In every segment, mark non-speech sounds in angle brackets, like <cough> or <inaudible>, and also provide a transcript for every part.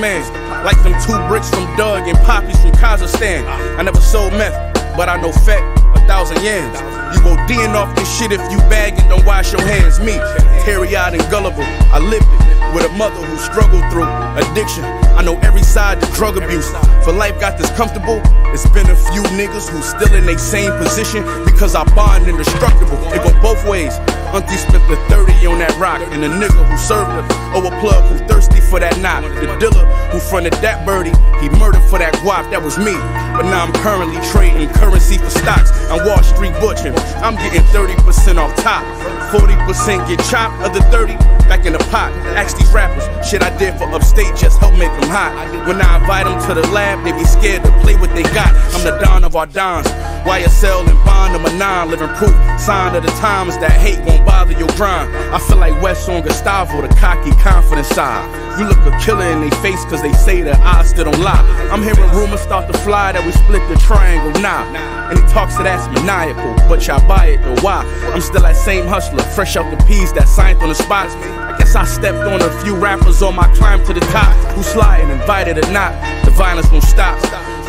man. Like them two bricks from Doug and Poppies from Kazakhstan. I never sold meth, but I know fat a thousand yens. You go D'ing off this shit if you bag and don't wash your hands. Me, teary eyed and gullible, I lived it with a mother who struggled through addiction. I know every side to drug abuse. For life got this comfortable, it's been a few niggas who still in they same position because I bond indestructible. It go both ways. Auntie spent the 30 on that rock, and the nigga who served her, or a plug who thirsty for that knot. The dealer who fronted that birdie, he murdered for that guap, that was me. But now I'm currently trading currency for stocks. I'm Wall Street butchering. I'm getting 30% off top. 40% get chopped, other 30 back in the pot. Ask these rappers, shit I did for upstate just help make them hot. When I invite them to the lab, they be scared to play what they got. I'm the don of our dons. YSL and Bond a nine, living proof. Sign of the times that hate won't bother your grind. I feel like West on Gustavo, the cocky, confident side. You look a killer in their face cause they say that I still don't lie. I'm hearing rumors start to fly that we split the triangle now. And he talks to that's maniacal, but y'all buy it though why? I'm still that same hustler, fresh out the peas that signed on the spots. I guess I stepped on a few rappers on my climb to the top. Who sliding, invited or not, the violence won't stop.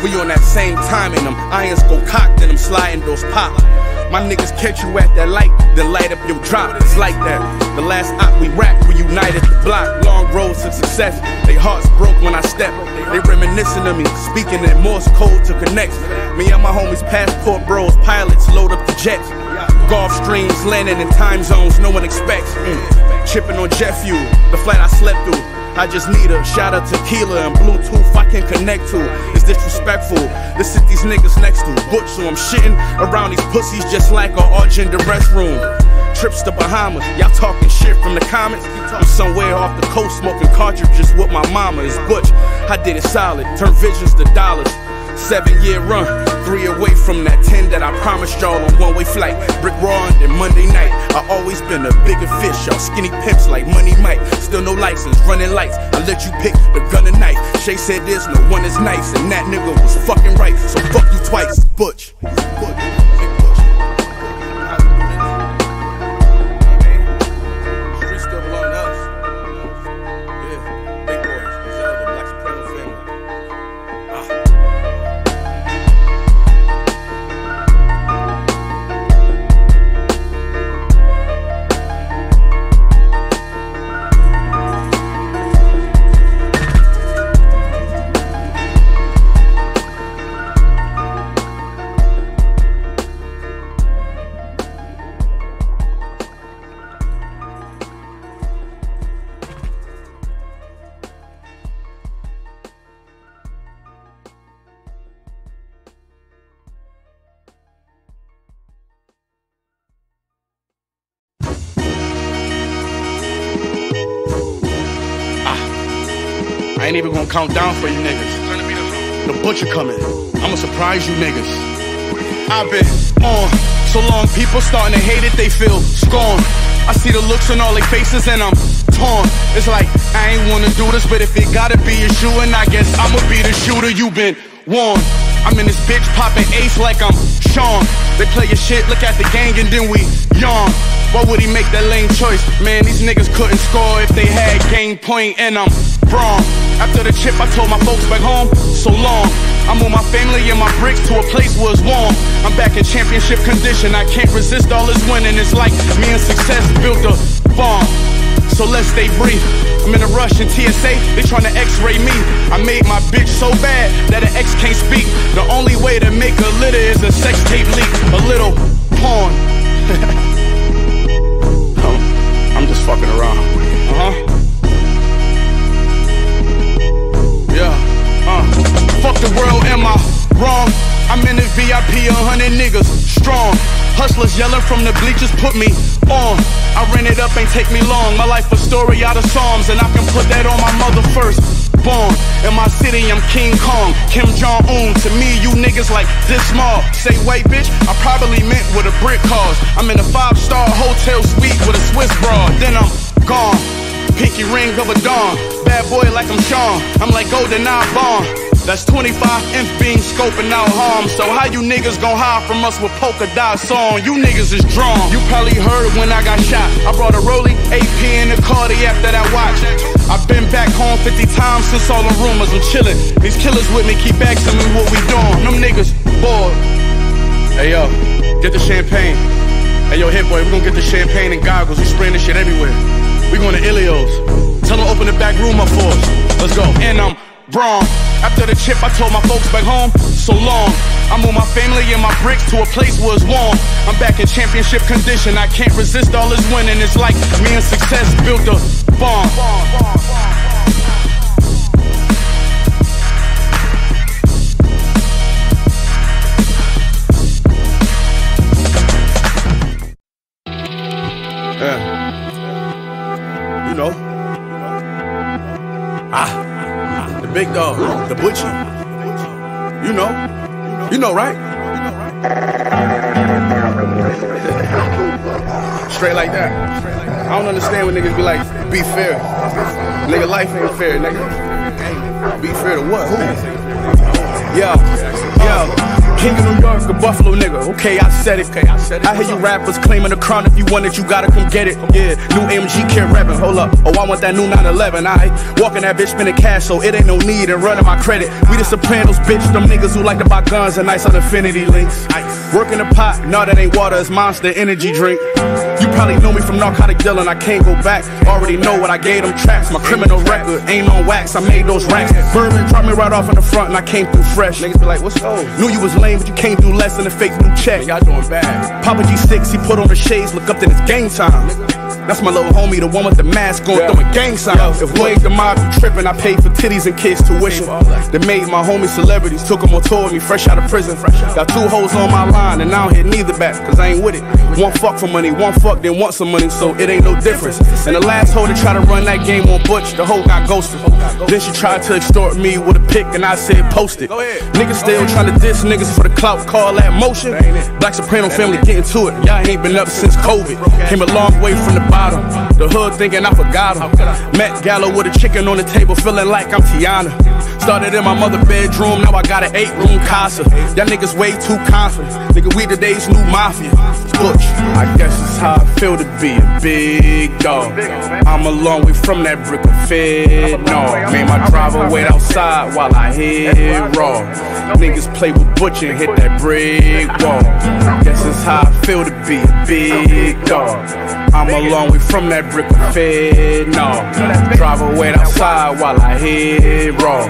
We on that same time and them irons go cocked and them sliding doors pop. My niggas catch you at that light, then light up your drop. It's like that. The last op we rap, we united the block. Long roads to success. They hearts broke when I step. They reminiscing of me, speaking in Morse code to connect. Me and my homies, passport bros, pilots load up the jets. Gulfstreams landing in time zones no one expects. Mm. Chipping on jet fuel, the flight I slept through. I just need a shot of tequila and Bluetooth I can connect to. It's disrespectful. to sit these niggas next to Butch, so I'm shitting around these pussies just like a all gender restroom. Trips to Bahamas, y'all talking shit from the comments. I'm somewhere off the coast smoking cartridges with my mama. It's Butch, I did it solid, turn visions to dollars. Seven year run, three away from that 10 that I promised y'all on one way flight. Brick Raw and then Monday night. I always been a bigger fish, y'all skinny pimps like Money Mike. Still no license, running lights. I let you pick the gun and knife. Shay said this, no one is nice, and that nigga was fucking right. So fuck you twice, Butch. Butch. Ain't even gonna count down for you niggas. The butcher coming. I'ma surprise you niggas. I've been on so long, people starting to hate it, they feel scorn. I see the looks on all their faces and I'm torn. It's like, I ain't wanna do this, but if it gotta be a shoe, and I guess I'ma be the shooter you been warned. I'm in this bitch popping ace like I'm Sean. They play your shit, look at the gang, and then we yawn. Why would he make that lame choice? Man, these niggas couldn't score if they had game point, and I'm wrong. After the chip, I told my folks back home, so long. I moved my family and my bricks to a place where it's warm. I'm back in championship condition. I can't resist all this winning. It's like me and success built a bomb. So let's stay brief. I'm in a rush in TSA, they tryna x-ray me. I made my bitch so bad that an ex can't speak. The only way to make a litter is a sex tape leak. A little porn. <laughs> I'm- I'm just fucking around. Uh-huh. Uh. Fuck the world, am I wrong? I'm in the VIP, a hundred niggas, strong. Hustlers yelling from the bleachers, put me on. I ran it up, ain't take me long. My life a story out of Psalms, and I can put that on my mother first. Born in my city, I'm King Kong, Kim Jong Un. To me, you niggas like this small. Say white bitch, I probably meant with a brick cause. I'm in a five star hotel suite with a Swiss broad, then I'm gone. Pinky ring of a dawn. Bad boy like I'm Sean. I'm like Golden Eye Bond. That's 25 inch beams scoping out harm. So how you niggas gon' hide from us with polka dots on? You niggas is drawn. You probably heard when I got shot. I brought a Rolly AP in the Cardi after that watch. I've been back home 50 times since all the rumors. I'm chillin'. These killers with me keep asking me what we doing. Them niggas bored. Hey yo, get the champagne. Hey yo, Hit-Boy, we gon' get the champagne and goggles. We spraying this shit everywhere. We going to Ilios. Tell them open the back room up for us. Let's go. And I'm wrong. After the chip, I told my folks back home, so long. I moved my family and my bricks to a place where it's warm. I'm back in championship condition. I can't resist all this winning. It's like me and success built a bomb. Yeah. Dog, the butcher. You know. You know, right? Straight like that. I don't understand when niggas be like, be fair. Nigga, life ain't fair, nigga. Be fair to what? Who? Yeah, yeah. King of New York, a Buffalo nigga. Okay, I said it. Okay, I said it. I hear you rappers claiming the crown. If you want it, you gotta come get it. Yeah, new AMG kid rapping. Hold up. Oh, I want that new 911. I walking that bitch spending cash, so it ain't no need in running my credit. We the Sopranos, bitch. Them niggas who like to buy guns and nice on infinity links. Working the pot, no, that ain't water, it's monster energy drink. Probably know me from narcotic dealing, I can't go back. Already know what I gave them traps. My criminal record ain't on wax, I made those racks. Bourbon dropped me right off in the front and I came through fresh. Niggas be like, what's up? Knew you was lame, but you came through less than a fake new check. Y'all doing bad. Papa G6, he put on the shades, look up, then it's game time. That's my little homie, the one with the mask on, yeah. throwing gang signs. If we ain't the mob, you tripping, I paid for titties and kids tuition. They made my homies celebrities, took them on tour with me, fresh out of prison. Got two hoes on my line, and I don't hit neither back, cause I ain't with it. One fuck for money, one fuck, then want some money, so it ain't no difference. And the last hoe to try to run that game on Butch, the hoe got ghosted. Then she tried to extort me with a pic, and I said post it. Niggas still trying to diss niggas for the clout, call that motion. Black Soprano family getting to it, y'all ain't been up since COVID. Came a long way from the bottom. The hood thinking I forgot him. Met Gallo with a chicken on the table, feeling like I'm Tiana. Started in my mother bedroom, now I got an eight room casa. Y'all niggas way too confident. Nigga, we today's new mafia. Butch, I guess it's how I feel to be a big dog. I'm a long way from that brick of fed. No, made my driver wait outside while I hit raw. Niggas play with Butch and hit that brick wall. Guess it's how I feel to be a big dog. I'm a long way from that brick of fed. No, driver wait outside while I hit raw.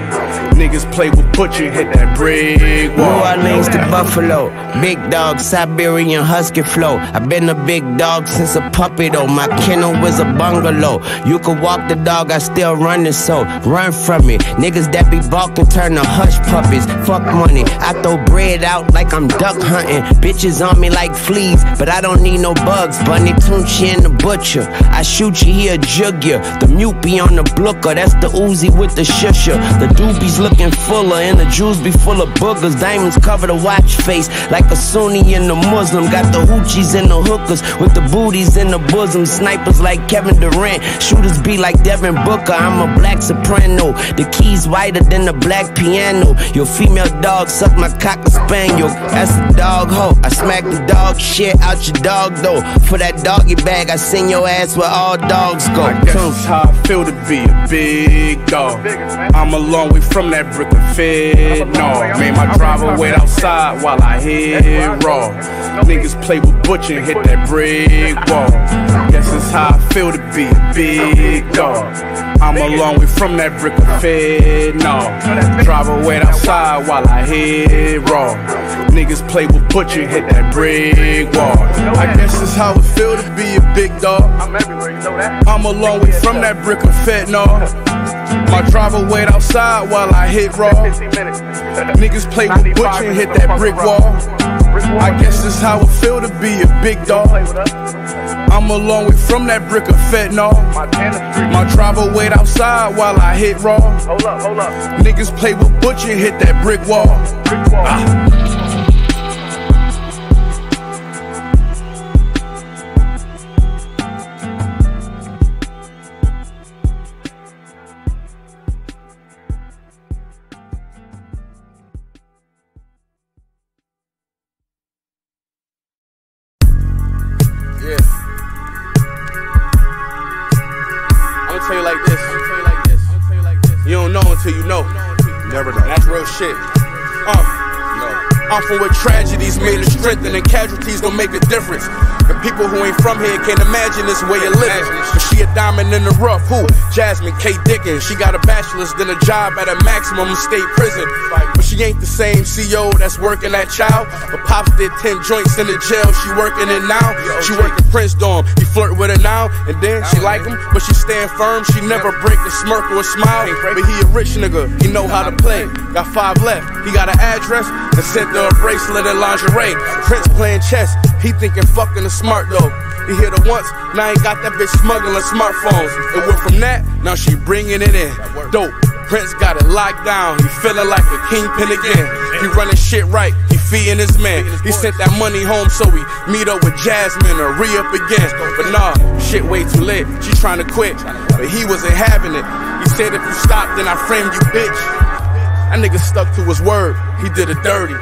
Niggas play with Butch and hit that brick wall. New Orleans to Buffalo, big dog, Siberian husky flow. I've been a big dog since a puppy though. My kennel was a bungalow. You could walk the dog, I still running so run from me. Niggas that be balking turn to hush puppies. Fuck money, I throw bread out like I'm duck hunting. Bitches on me like fleas, but I don't need no bugs. Bunny Tunechi and the butcher. I shoot you, he a jug ya. The mute be on the blooker, that's the Uzi with the shusher. The doobies looking fuller, and the jewels be full of boogers. Diamonds cover the watch face like a Sunni and a Muslim. Got the hoochies and the hookers with the booties in the bosom. Snipers like Kevin Durant, shooters be like Devin Booker. I'm a black soprano. The keys whiter than the black piano. Your female dog suck my cocker spaniel. That's a dog hoe. I smack the dog shit out your dog though. For that doggy bag, I send your ass where all dogs go. I guess it's how I feel to be a big dog. I'm a long way from that brick of fed. No, made my driver wait outside while I hit raw. Niggas play with Butch and hit that brick wall. Guess it's how I feel to be a big dog. I'm a long way from that brick of fed. No, driver wait outside while I hit raw. Niggas play with Butch and hit that brick wall. I guess it's how it feel to be a big dog. I'm everywhere, you know that. I'm a long way from that brick of fentanyl. My driver wait outside while I hit raw. Niggas play with Butch and hit that brick wall. I guess it's how it feel to be a big dog. Play with us. I'm a long way from that brick of fentanyl. My driver wait outside while I hit raw. Hold up, hold up. Niggas play with Butch and hit that brick wall. Brick wall. Ah. From where tragedies made us strengthen and casualties don't make a difference. And people who ain't from here can't imagine this way of living. But she a diamond in the rough. Who? Jasmine K. Dickens. She got a bachelor's, then a job at a maximum state prison. But she ain't the same CEO that's working that Child. But Pops did 10 joints in the jail. She working it now. She work the Prince Dorm. He flirt with her now. And then she like him, but she stand firm. She never break a smirk or a smile. But he a rich nigga. He know how to play. Got five left. He got an address and sent her a bracelet and lingerie. Prince playing chess. He thinking fucking the smart though. He hit her once, now he got that bitch smuggling smartphones. It went from that, now she bringing it in. Dope. Prince got it locked down. He feeling like a kingpin again. He running shit right. He feeding his man. He sent that money home so we meet up with Jasmine or re up again. But nah, shit way too late. She trying to quit, but he wasn't having it. He said if you stop, then I frame you, bitch. That nigga stuck to his word. He did it dirty.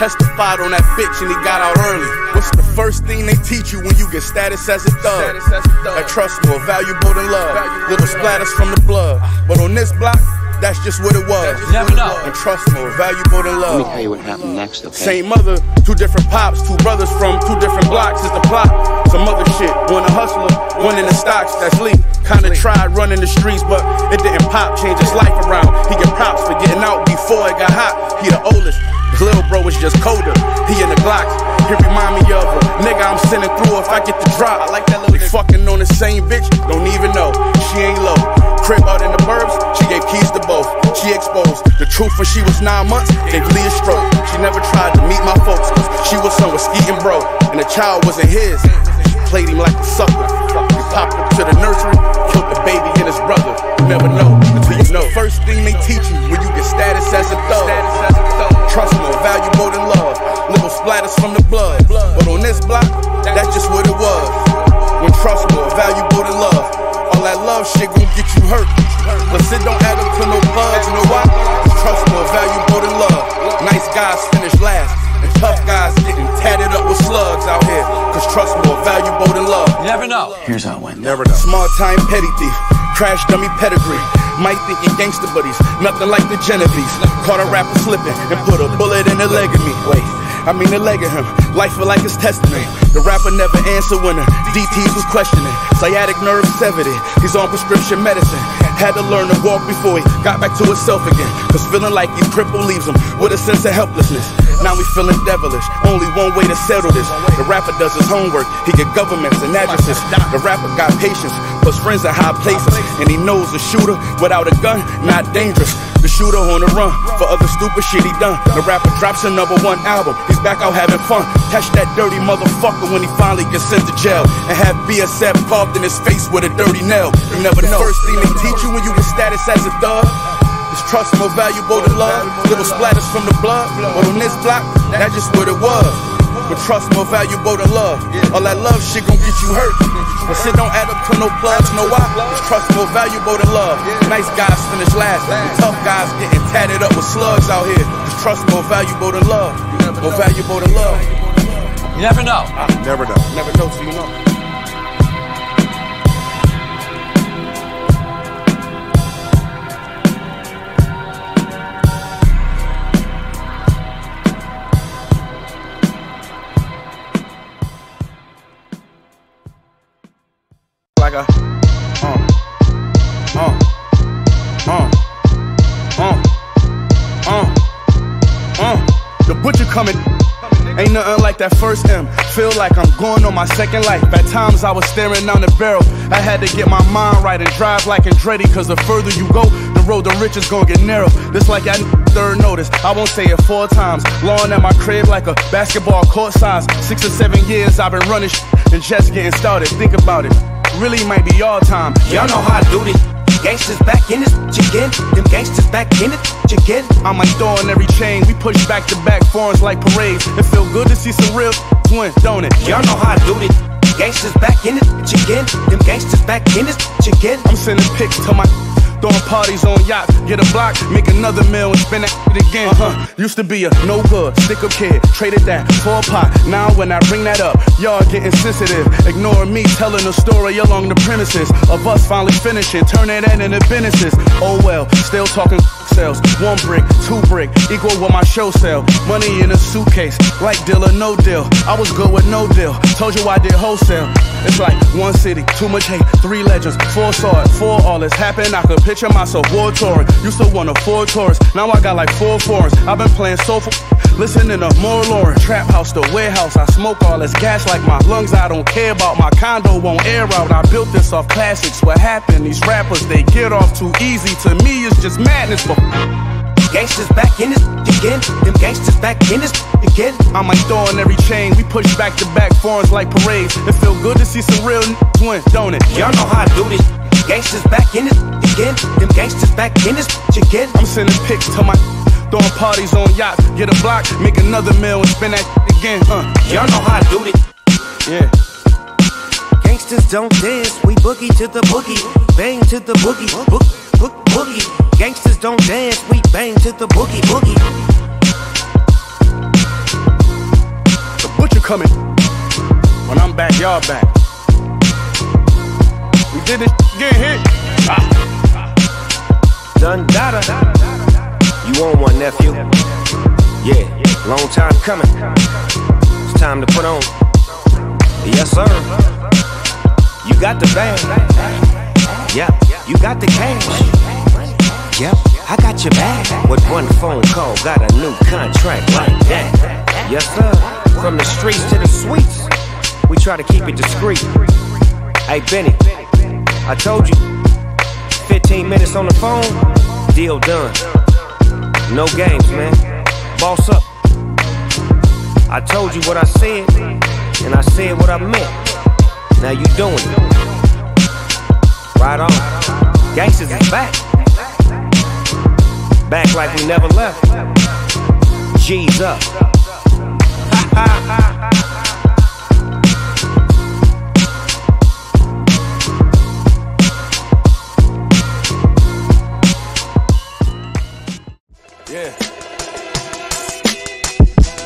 Testified on that bitch and he got out early. What's the first thing they teach you when you get status as a thug? That trust more valuable than love. Little splatters from the blood. But on this block, that's just what it was. You never know. And trust more valuable than Let me love. tell you what happened next, okay? Same mother, two different pops, two brothers from two different blocks is the plot. Some other shit, one a hustler, one in the stocks, that's Lee. Kinda tried running the streets, but it didn't pop, change his life around. He get props for getting out before it got hot. He the oldest, his little bro was just colder. He in the Glocks, he remind me of a nigga I'm sending through if I get the drop. I like that little we fucking on the same bitch, don't even know. She ain't low. Crib out in the burbs, exposed the truth when she was nine months, gave Lee a stroke. She never tried to meet my folks, cause she was somewhere skeeting bro. And the child wasn't his. Played him like a sucker. He popped up to the nursery, killed the baby and his brother. You never know until you know. First thing they teach you when you get status as a thug. Trust more valuable than love. Little splatters from the blood. But on this block, that's just what it was. Love shit gon' get you hurt. But it don't add up to no bugs, you know why? 'Cause Trust more valuable than love. Nice guys finish last. And tough guys getting tatted up with slugs out here. Cause trust more valuable than love. You never know. Here's how it went. Never know. Small time petty thief, crash dummy pedigree. Might think he gangster buddies, nothing like the Genovese. Caught a rapper slipping and put a bullet in the leg of me. Wait, I mean the leg of him. Life feel like his testament. The rapper never answered when the DTs was questioning. Sciatic nerve severed it. He's on prescription medicine. Had to learn to walk before he got back to himself again. Cause feeling like he's crippled leaves him with a sense of helplessness. Now we feeling devilish. Only one way to settle this. The rapper does his homework. He get governments and addresses. The rapper got patience, plus friends in high places. And he knows the shooter without a gun, not dangerous. The shooter on the run for other stupid shit he done. The rapper drops a number one album. He's back out having fun. Catch that dirty motherfucker when he finally gets sent to jail. And have BSF carved in his face with a dirty nail. You never know. First thing they teach you when you get status as a thug. Is trust more valuable than love. Little splatters from the blood. But on this block, that's just what it was. But trust more valuable than love. All that love shit gon' get you hurt. But shit don't add up to no plugs, no why? Cause trust more valuable than love. Nice guys finish last. And tough guys getting tatted up with slugs out here. Cause trust more valuable than love. More valuable than love. You never know. Never know. Never know till you know. Coming Ain't nothing like that first M. Feel like I'm going on my second life. At times I was staring down the barrel. I had to get my mind right and drive like Andretti. Cause the further you go, the road to riches gonna get narrow. This like I third notice. I won't say it four times. Lawn at my crib like a basketball court size. Six or seven years I've been running sh- and just getting started. Think about it. Really might be all time. Y'all know how I do this. Gangsters back in this again. Them gangsters back in it again. I'm like throwing every chain. We push back to back foreigns like parades. It feel good to see some real win, don't it? Y'all know how I do this. Gangsters back in bitch again. Them gangsters back in this bitch again. I'm sending pics to my throwing parties on yachts. Get a block, make another meal and spend that shit again. Uh-huh. Used to be a no good, stick up kid. Traded that for a pot. Now when I bring that up, y'all getting sensitive. Ignoring me telling a story along the premises of us finally finishing, turning that into businesses. Oh well, still talking sales. One brick, two brick, equal what my show sell. Money in a suitcase, like deal or no deal. I was good with no deal. Told you I did wholesale. It's like one city, too much hate, three legends, four it, four all this happened. I could picture myself war touring. Used to want a four tours, now I got like four foreigns. I've been playing soulful. Listening to more Lauren, trap house to warehouse. I smoke all this gas like my lungs. I don't care about my condo won't air out. I built this off classics. What happened? These rappers they get off too easy. To me, it's just madness. But Gangsters back in this again. Them gangsters back in this again. I'm like throwing every chain. We push back to back foreigns like parades. It feel good to see some real win, don't it? Y'all know how I do this. Gangsters back in this again. Them gangsters back in this again. I'm sending pics to my throwing parties on yachts. Get a block, make another meal, and spend that again. Uh, Y'all know how I do this. yeah. Gangsters don't dance, we boogie to the boogie, bang to the boogie, book, book, boogie. Gangsters don't dance, we bang to the boogie, boogie. The butcher coming. When I'm back, y'all back. We did this get hit. Done data. You on one, nephew? Yeah, long time coming. It's time to put on. Yes, sir. You got the bag. Yep, you got the cash. Yep, I got your bag. With one phone call, got a new contract like that. Yes, sir. From the streets to the suites, we try to keep it discreet. Hey, Benny, I told you, 15 minutes on the phone, deal done. No games, man. Boss up. I told you what I said, and I said what I meant. Now you doing it. Right on. Gangsters is back. Back like we never left. G's up. Yeah. <laughs>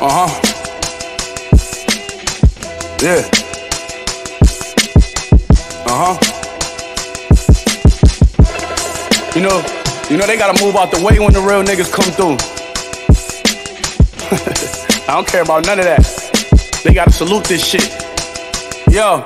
Uh huh. Yeah. Uh huh. You know, you know they gotta move out the way when the real niggas come through. <laughs> I don't care about none of that. They gotta salute this shit. Yo,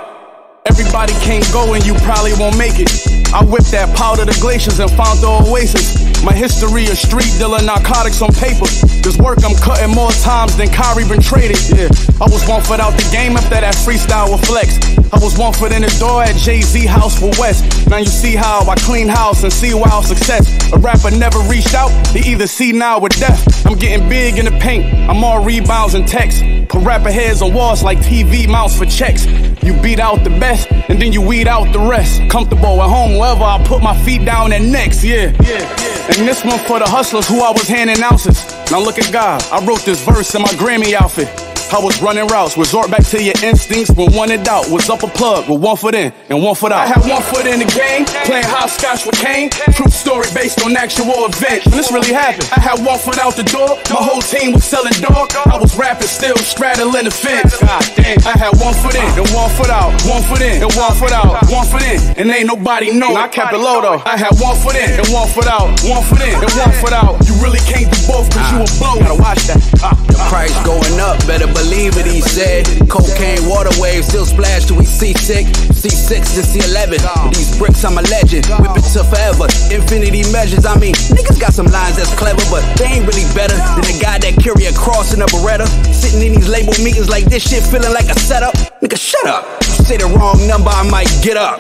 everybody can't go and you probably won't make it. I whipped that powder the glaciers and found the oasis. My history of street dealer narcotics on paper. This work I'm cutting more times than Kyrie been traded. Yeah, I was one foot out the game after that freestyle with Flex. I was one foot in the door at Jay Z house for West. Now you see how I clean house and see wild success. A rapper never reached out, they either see now or death. I'm getting big in the paint, I'm all rebounds and texts. Put rapper heads on walls like TV mounts for checks. You beat out the best, and then you weed out the rest. Comfortable at home, wherever I put my feet down and next, yeah. yeah, yeah. And this one for the hustlers who I was handing ounces. Now look at God, I wrote this verse in my Grammy outfit. I was running routes, resort back to your instincts when one in doubt. Was up a plug with one foot in and one foot out. I had one foot in the game, playing hopscotch with Kane. True story based on actual event. And this really happened. I had one foot out the door, my whole team was selling dog. I was rapping, still straddling the fence. God damn, I had one foot in and one foot out, one foot in and one foot out, one foot in, and ain't nobody know. I kept it low though. I had one foot in and one foot out, one foot in and one foot out. You really can't do both cause you a blow. Gotta watch that. Ah, ah. Price going up, better believe it, he said. Cocaine water waves still splash till we see sick. C6 to C11. With these bricks, I'm a legend. Whip it to forever. Infinity measures, I mean, niggas got some lines that's clever, but they ain't really better than the guy that carry a cross in a Beretta. Sitting in these label meetings like this shit feeling like a setup. Nigga, shut up. Say the wrong number, I might get up.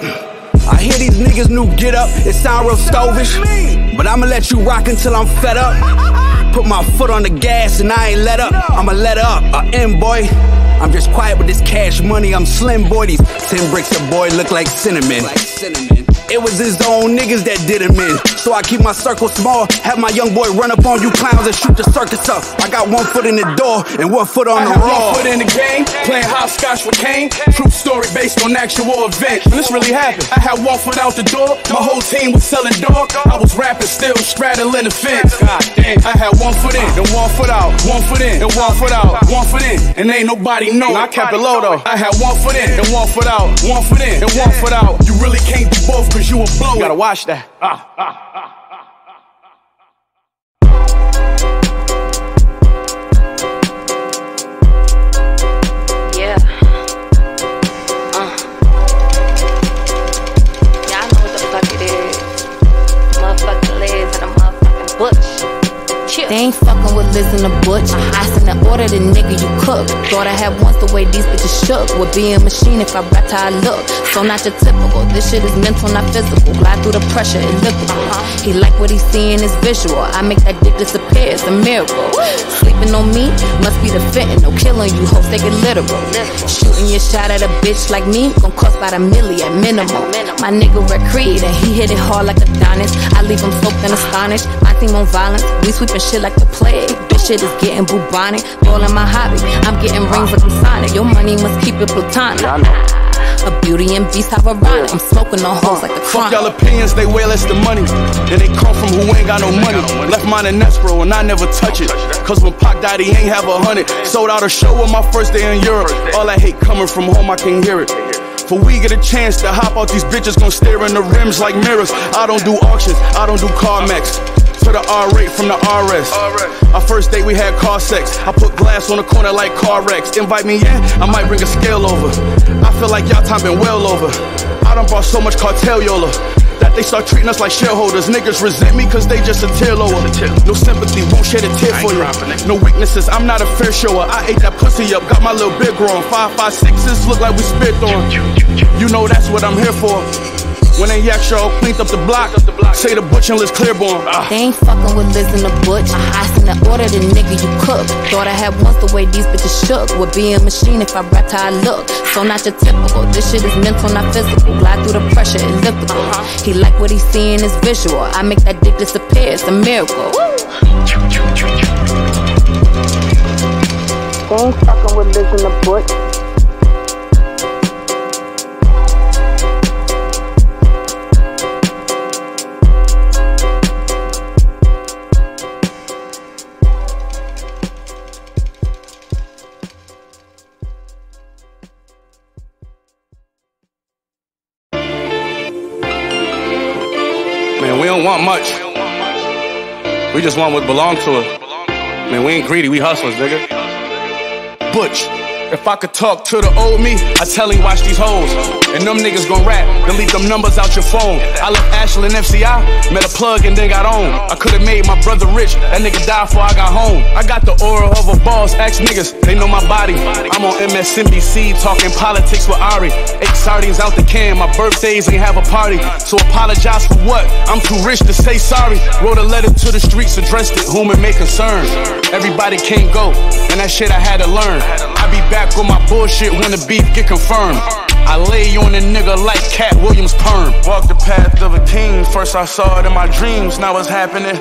I hear these niggas new get up, it sound real stovish. But I'ma let you rock until I'm fed up. Put my foot on the gas and I ain't let up. I'ma let up. Uh, I am boy. I'm just quiet with this cash money. I'm slim boy. These ten bricks a boy look like cinnamon. It was his own niggas that did him in. So I keep my circle small. Have my young boy run up on you clowns and shoot the circus up. I got one foot in the door and one foot on the high. I the had raw. one foot in the game, playing hopscotch with Kane. True story based on actual event. And this really happened. I had one foot out the door, my whole team was selling dog. I was rapping, still straddling the fence. God damn, I had one foot in and one foot out, one foot in and one foot out, one foot in, and ain't nobody know. I kept it low though. I had one foot in and one foot out, one foot in and one foot out. You really can't do both cause you a blow. You gotta watch that. Ah, ah, ah. They ain't fucking with Liz and the Butch. Uh -huh the nigga you cook. Thought I had once the way these bitches shook. Would be a machine if I rapped how I look. So not your typical. This shit is mental, not physical. Glide through the pressure, invisible. Uh-huh. He like what he see in his visual. I make that dick disappear. It's a miracle. Sleeping on me must be the. No killing you, hoes take it literal. Shooting your shot at a bitch like me gon' cost about a million minimum. My nigga Red Creed and he hit it hard like a Adonis. I leave him soaked and astonished. My team on violence. We sweeping shit like the plague. Shit is getting bubonic. Ballin' my hobby. I'm getting rings like I'm Sonic. Your money must keep it platonic. A beauty and beast, how ironic. I'm smoking on hoes like a Fuck y'all opinions, they way less than money. And they come from who ain't got no money. Left mine in escrow and I never touch it. Cause when Pac died, he ain't have a hundred. Sold out a show on my first day in Europe. All I hate coming from home, I can hear it. For we get a chance to hop out, these bitches gon' stare in the rims like mirrors. I don't do auctions, I don't do CarMax. To the R rate from the RS. Our first date we had car sex. I put glass on the corner like car wrecks. Invite me in, I might bring a scale over. I feel like y'all time been well over. I done brought so much cartel yola that they start treating us like shareholders. Niggas resent me cause they just a tear lower. No sympathy, won't shed a tear for you. No weaknesses, I'm not a fair shower. I ate that pussy up, got my little big growing. Five, five, sixes look like we spit on. You know that's what I'm here for. When they yak show, cleaned up the block. Up the block. Say the butch and Liz Claiborne. Ah. They ain't fucking with Liz and the Butch. I sent the order the nigga you cook. Thought I had once the way these bitches shook. Would be a machine if I rapped how I look. So not your typical. This shit is mental, not physical. Glide through the pressure, elliptical. He like what he see in his visual. I make that dick disappear. It's a miracle. They ain't fucking with Liz and the Butch. Don't want much. We just want what belongs to us. Man, we ain't greedy, we hustlers, nigga. Butch. If I could talk to the old me, I tell him watch these hoes. And them niggas gon' rap, delete them numbers out your phone. I left Ashland FCI, met a plug and then got on. I could've made my brother rich, that nigga died before I got home. I got the aura of a boss, ask niggas, they know my body. I'm on MSNBC talking politics with Ari. Eight sardines out the can, my birthdays ain't have a party. So apologize for what? I'm too rich to say sorry. Wrote a letter to the streets, addressed it, whom it may concern. Everybody can't go, and that shit I had to learn. I be back on my bullshit when the beef get confirmed. I lay on a nigga like Katt Williams perm. Walk the path of a teen, first I saw it in my dreams, now it's happening.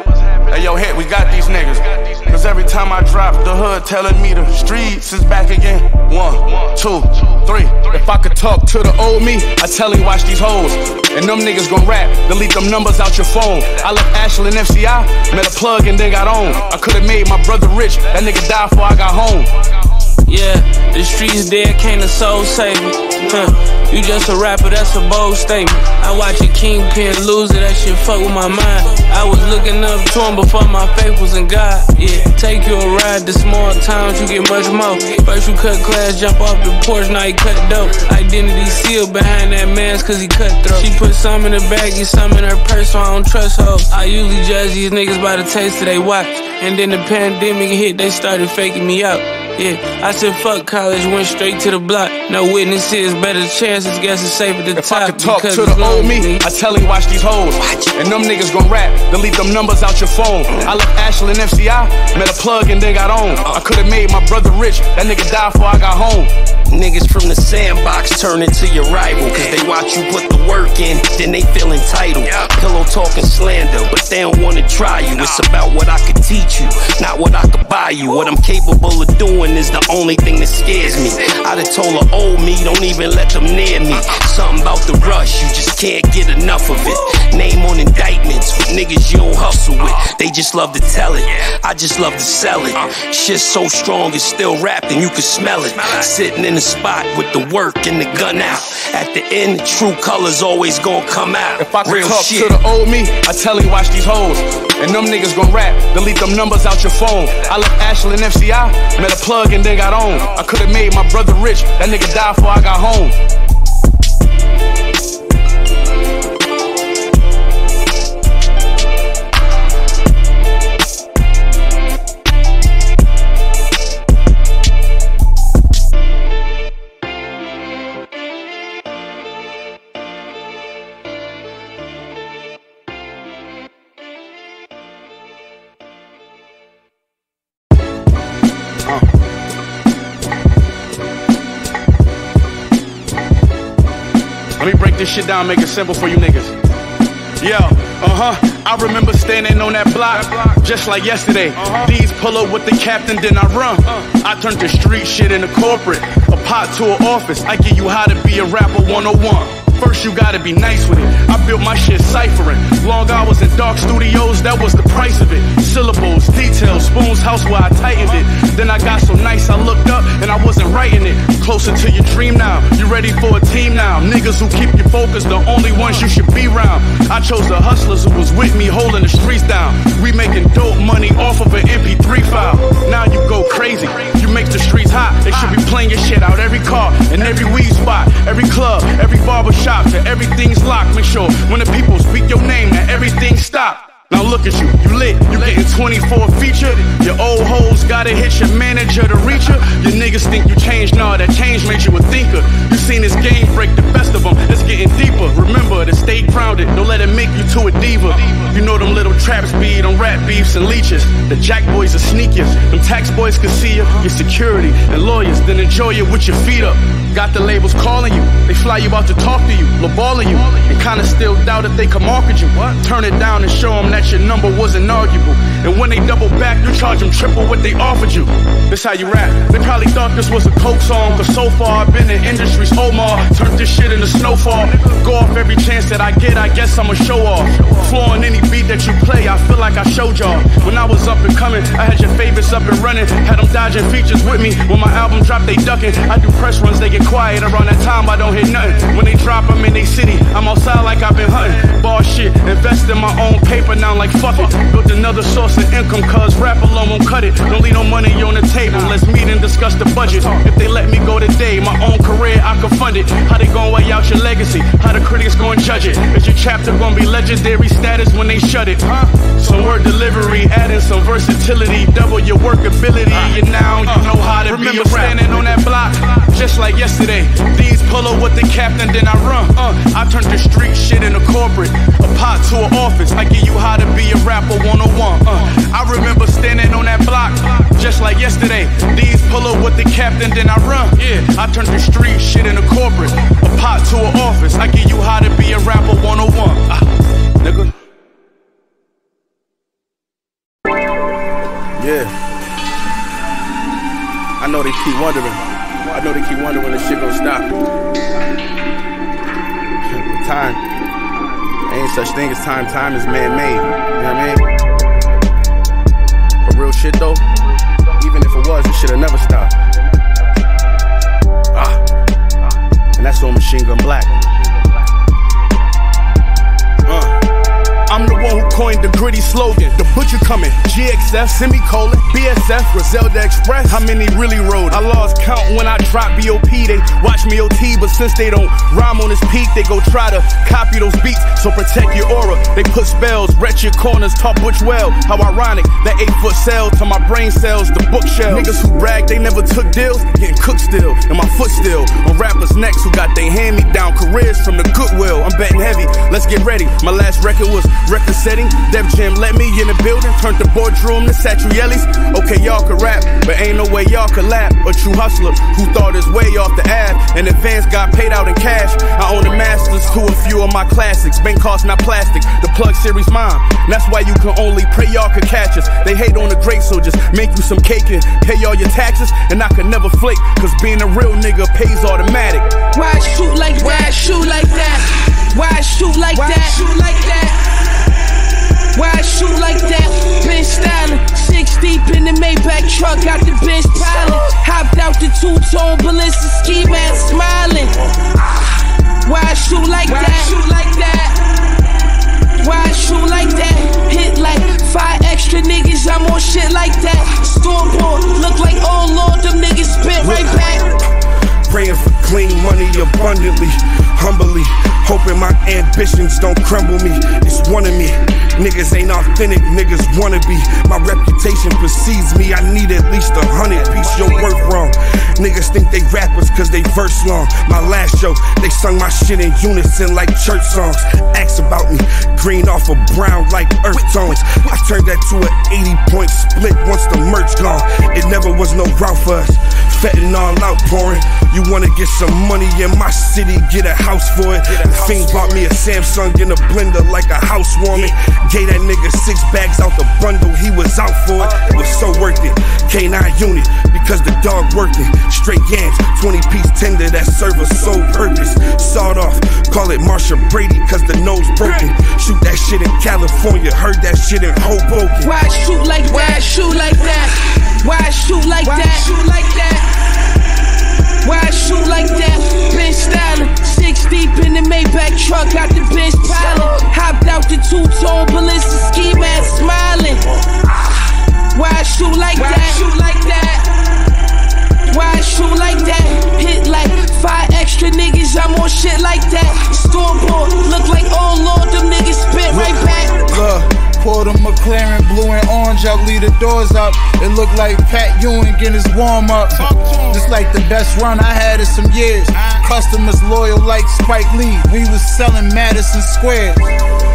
Hey yo, hit, we got these niggas. Cause every time I drop the hood telling me the streets is back again. One, two, three. If I could talk to the old me, I tell him watch these hoes. And them niggas gon' rap, delete them numbers out your phone. I left Ashland FCI, met a plug and then got on. I could've made my brother rich, that nigga died before I got home. Yeah, the streets dead, can't a soul save me. Huh. You just a rapper, that's a bold statement. I watch a kingpin lose it, that shit fuck with my mind. I was looking up to him before my faith was in God. Yeah, take you a ride to small towns, you get much more. First you cut class, jump off the porch, now you cut dope. Identity sealed behind that mask, cause he cut throat. She put some in her bag, get some in her purse, so I don't trust hoes. I usually judge these niggas by the taste of they watch. And then the pandemic hit, they started faking me out. Yeah, I said fuck college, went straight to the block. No witnesses, better chances, guess it's safe at the If top. I could talk because to the old me, I tell him watch these hoes. And them niggas gon' rap, delete them numbers out your phone. I left Ashland FCI, met a plug and then got on. I could've made my brother rich, that nigga died before I got home. Niggas from the sandbox turn into your rival. Cause they watch you put the work in, then they feel entitled. Pillow talking slander, but they don't wanna try you. It's about what I could teach you, not what I could buy you. What I'm capable of doing is the only thing that scares me. I told her old me, don't even let them near me. Something about the rush, you just can't get enough of it. Name on indictments with niggas you don't hustle with. They just love to tell it, I just love to sell it. Shit so strong, it's still wrapped and you can smell it. Sitting in the spot with the work and the gun out. At the end, the true colors always gonna come out. If I could Real talk shit. to the old me, I tell him watch these hoes. And them niggas gon' rap, delete them numbers out your phone. I left Ashland FCI, met a plug and then got on. I could've made my brother rich, that nigga died before I got home. Shit down, make it simple for you niggas. Yo, uh huh. I remember standing on that block, just like yesterday. These pull up with the captain, then I run. I turned the street shit into corporate, a pot to an office. I give you how to be a rapper 101. First, you gotta be nice with it. I built my shit ciphering. Long hours in dark studios, that was the price of it. Syllables, details, spoons, house where I tightened it. Then I got so nice, I looked up and I wasn't writing it. Closer to your dream now. You ready for a team now? Niggas who keep you focused, the only ones you should be around. I chose the hustlers who was with me, holding the streets down. We making dope money off of an MP3 file. Now you go crazy. You make the streets hot. They should be playing your shit out every car and every weed spot, every club, every barber shop, and everything's locked. Make sure when the people speak your name, that everything stop. Now look at you, you lit, you getting 24 feature. Your old hoes gotta hit your manager to reach her. Your niggas think you changed, nah, that change made you a thinker. You seen this game break the best of them, it's getting deeper. Remember to stay grounded, don't let it make you to a diva. You know them little traps be on rap beefs and leeches. The jack boys are sneakers, them tax boys can see you. Your security and lawyers, then enjoy it with your feet up. Got the labels calling you, they fly you out to talk to you, lowballing you, and kinda still doubt if they can market you. Turn it down and show them that your number wasn't arguable. And when they double back, you charge them triple what they offered you. This how you rap. They probably thought this was a coke song, cause so far I've been in industry's Omar. Turned this shit into snowfall. Go off every chance that I get, I guess I'm a show off. Flooring any beat that you play, I feel like I showed y'all. When I was up and coming, I had your favorites up and running. Had them dodging features with me. When my album dropped, they ducking. I do press runs, they get quiet. Around that time, I don't hear nothing. When they drop, I'm in they city. I'm outside like I've been hunting. Ball shit, invest in my own paper now, like fuck it. Built another source of income, cause rap alone won't cut it. Don't leave no money on the table. Let's meet and discuss the budget. If they let me go today, my own career, I can fund it. How they gonna weigh out your legacy? How the critics gonna judge it? Is your chapter gonna be legendary status when they shut it? Huh? Some word delivery, adding some versatility, double your workability. And now you know how to Remember be a standing on that block, just like yesterday. These pull up with the captain, then I run. Uh, I turned the street shit into corporate, a pot to an office. I give you how to be a rapper 101. Uh, I remember standing on that block, just like yesterday. These pull up with the captain, then I run. Yeah, I turned the street shit into corporate, a pot to an office. I give you how to be a rapper 101. Ah, nigga. Yeah. I know they keep wondering. I know they keep wondering when this shit gonna stop. Time. Ain't such thing as time. Time is man-made. You know what I mean? But real shit though, coming, GXF, semicolon, BSF, Griselda Express. How many really rode? I lost count when I dropped BOP. They watch me OT, but since they don't rhyme on this peak, they go try to copy those beats. So protect your aura. They put spells, wretch your corners, talk butch well. How ironic, that eight foot cell to my brain cells, the bookshelf. Niggas who brag they never took deals, getting cooked still, and my foot still on rappers' necks who got their hand me down careers from the goodwill. I'm betting heavy. Let's get ready. My last record was record setting. Def Jam let me in the building, turned the boardroom to Satriale's. Okay, y'all can rap, but ain't no way y'all can lap. A true hustler who thought his way off the ad. And advance got paid out in cash. I own the masters to a few of my classics. Bank cost not plastic. The plug series mine. That's why you can only pray y'all can catch us. They hate on the great, so just make you some cake and pay all your taxes. And I can never flake, cause being a real nigga pays automatic. Why shoot like that? Why shoot like that? Why shoot like that? Why shoot like that? Deep in the Maybach truck, out the bench piling. Hopped out the two-tone ballistic ski mask, smiling. Why I shoot like that? Shoot like that? Why I shoot like that? Hit like five extra niggas, I'm on shit like that. Stormboard, look like oh lord, them niggas spit right back. Praying for clean money abundantly, humbly. Hoping my ambitions don't crumble me. It's one of me. Niggas ain't authentic, niggas wanna be. My reputation precedes me. I need at least a hundred piece your work wrong. Niggas think they rappers cause they verse long. My last show, they sung my shit in unison like church songs. Ask about me, green off of brown like earth tones. I turned that to an 80 point split once the merch gone. It never was no route for us. Fentanyl outpouring. You wanna get some money in my city, get a house for it. Fiend bought me a Samsung in a blender like a housewarming. Gave that nigga six bags out the bundle, he was out for it. It was so worth it. K9 unit, because the dog worked it. Straight yams, 20 piece tender that serve a sole purpose. Sawed off, call it Marcia Brady, cause the nose broken. Shoot that shit in California, heard that shit in Hoboken. Why shoot like that? Why shoot like that? Why shoot like that? Shoot like that? Why I shoot like that? Bench styling, six deep in the Maybach truck, got the bench piling. Hopped out the two tone ballistic ski mask, smiling. Why I shoot like that? Why I shoot like that? Why I shoot like that? Hit like five extra niggas, I'm on shit like that. Stormboard, look like oh lord, them niggas spit right back. Look, pulled a McLaren, blue and orange, I leave the doors up. It looked like Pat Ewing getting his warm up. Just like the best run I had in some years. Customers loyal like Spike Lee. We was selling Madison Square.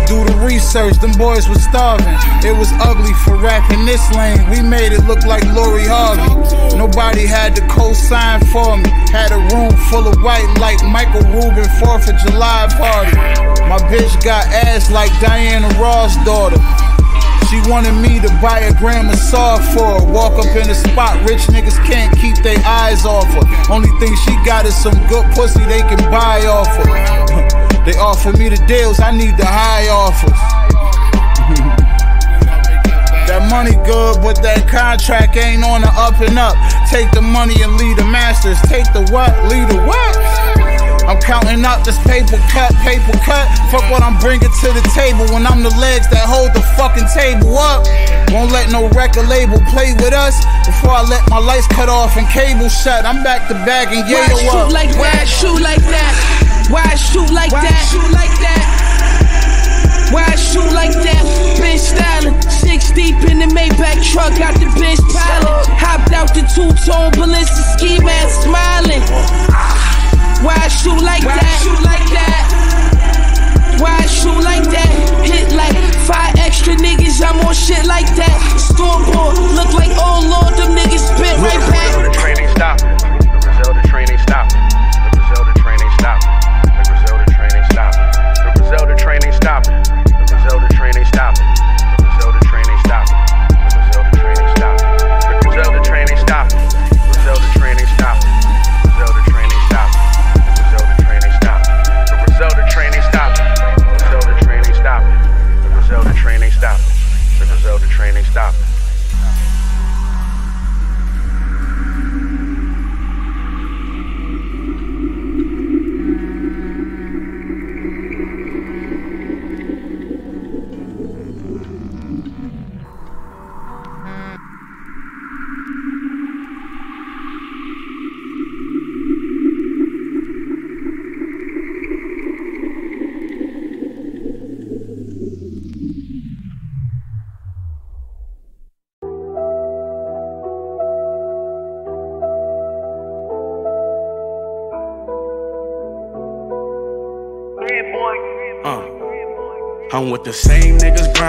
Do the research, them boys was starving. It was ugly for rapping this lane. We made it look like Lori Harvey. Nobody had to co-sign for me. Had a room full of white like Michael Rubin 4th of July party. My bitch got ass like Diana Ross' daughter. She wanted me to buy a gram of saw for her. Walk up in the spot, rich niggas can't keep their eyes off her. Only thing she got is some good pussy they can buy off her. <laughs> they offer me the deals, I need the high offers. <laughs> That money good, but that contract ain't on the up and up. Take the money and lead the masters. Take the what? Lead the what? I'm counting up this paper cut, paper cut. Fuck what I'm bringing to the table when I'm the legs that hold the fucking table up. Won't let no record label play with us before I let my lights cut off and cable shut. I'm back to back and Why yeah, shoot up. like Why shoot like that? Why shoot like that? Shoot like that? Why I shoot like that? Bench styling, six deep in the Maybach truck, got the bench piling. Hopped out the two tone ballistic ski mask, smiling. Why I shoot like that? Shoot like that? Why I shoot like that? Hit like five extra niggas, I'm on shit like that. Stormboard, look like oh lord, them niggas spit right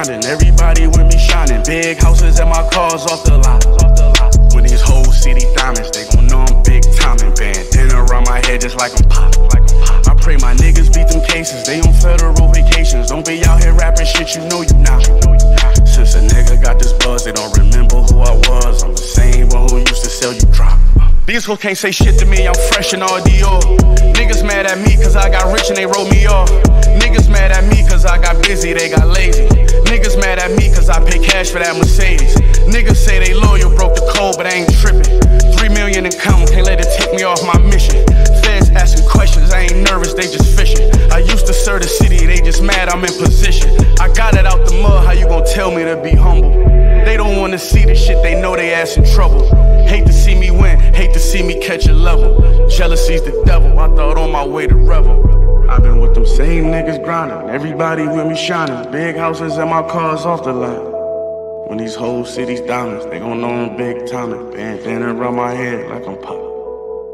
grinding every These hoes can't say shit to me, I'm fresh in all Dior. Niggas mad at me cause I got rich and they wrote me off. Niggas mad at me cause I got busy, they got lazy. Niggas mad at me cause I pay cash for that Mercedes. Niggas say they loyal, broke the code, but I ain't tripping. Three million in count, can't let it take me off my mission. Asking questions, I ain't nervous, they just fishing. I used to serve the city, they just mad I'm in position. I got it out the mud, how you gon' tell me to be humble? They don't wanna see the shit, they know they ass in trouble. Hate to see me win, hate to see me catch a level. Jealousy's the devil, I thought on my way to revel. I've been with them same niggas grinding, everybody with me shining. Big houses and my cars off the line. When these whole cities diamonds, they gon' know I'm big time. Bandana around my head like I'm Pac.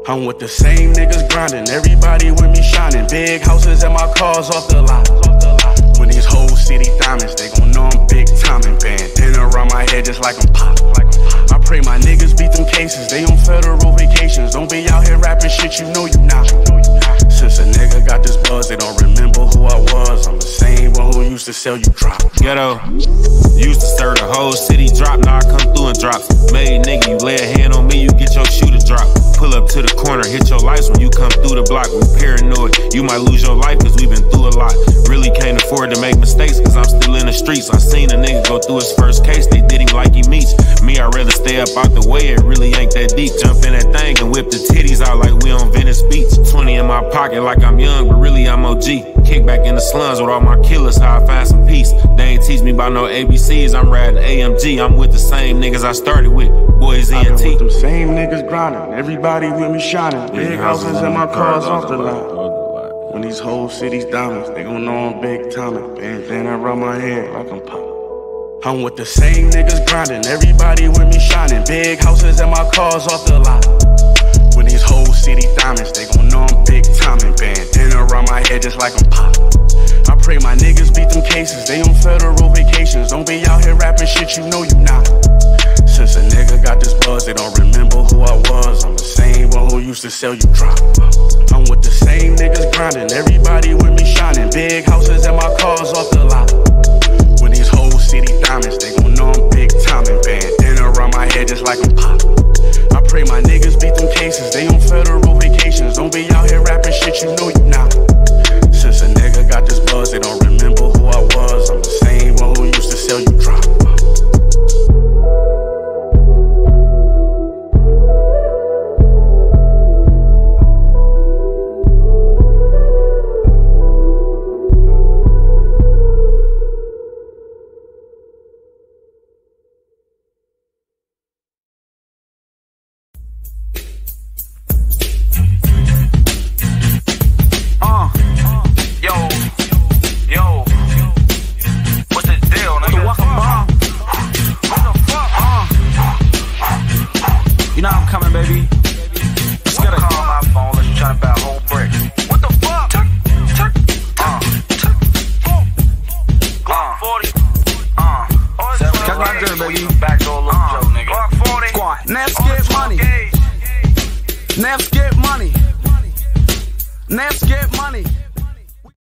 I'm with the same niggas grinding, everybody with me shining. Big houses and my cars off the lot. When these whole city diamonds, they gon' know I'm big time and bandana around my head just like I'm Pac. I pray my niggas beat them cases, they on federal vacations. Don't be out here rapping shit you know you not. Since a nigga got this buzz, they don't remember who I was. I'm the same one who used to sell you drop. Ghetto. Used to stir the whole city drop, now I come through and drop. Made nigga, you lay a hand on me, you Pull up to the corner, hit your lights when you come through the block. We paranoid, you might lose your life cause we been through a lot. Really can't afford to make mistakes cause I'm still in the streets. I seen a nigga go through his first case, they did him like he meets. Me, I'd rather stay up out the way, it really ain't that deep. Jump in that thing and whip the titties out like we on Venice Beach. 20 in my pocket like I'm young, but really I'm OG. Kick back in the slums with all my killers, how I find some peace. They ain't teach me about no ABCs, I'm riding AMG. I'm with the same niggas I started with, boys ENT. with them same niggas grinding, everybody with me shining. Big houses and my cars off the lot. When these whole cities diamonds, they gon' know I'm big time. Bandana around my head like I'm Pac. I'm with the same niggas grinding, everybody with me shining. Big houses and my cars off the lot. When these whole city diamonds, they gon' know I'm big time. Bandana around my head just like I'm Pac. I pray my niggas beat them cases, they on federal vacations. Don't be out here rapping shit you know you not. Since a nigga got this buzz, they don't remember who I was. I'm the same one who used to sell you drop. I'm with the same niggas grinding, everybody with me shining. Big houses and my cars off the lot.